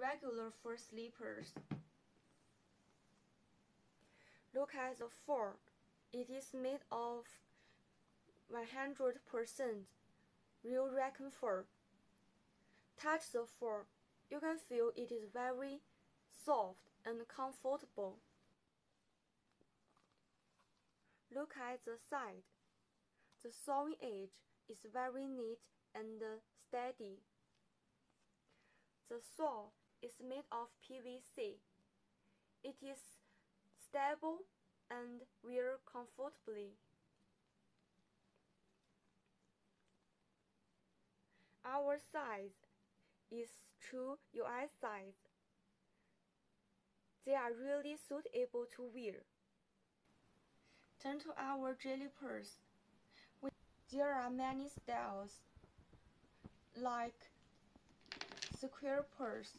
regular fur sleepers. Look at the fur. It is made of 100% real raccoon fur. Touch the fur. You can feel it is very soft and comfortable. Look at the side. The sewing edge is very neat and steady. The sole is made of PVC. It is stable and wear comfortably. Our size is true US size. They are really suitable to wear. Turn to our jelly purse. There are many styles, like square purse,